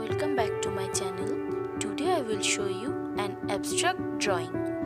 welcome back to my channel. Today I will show you an abstract drawing.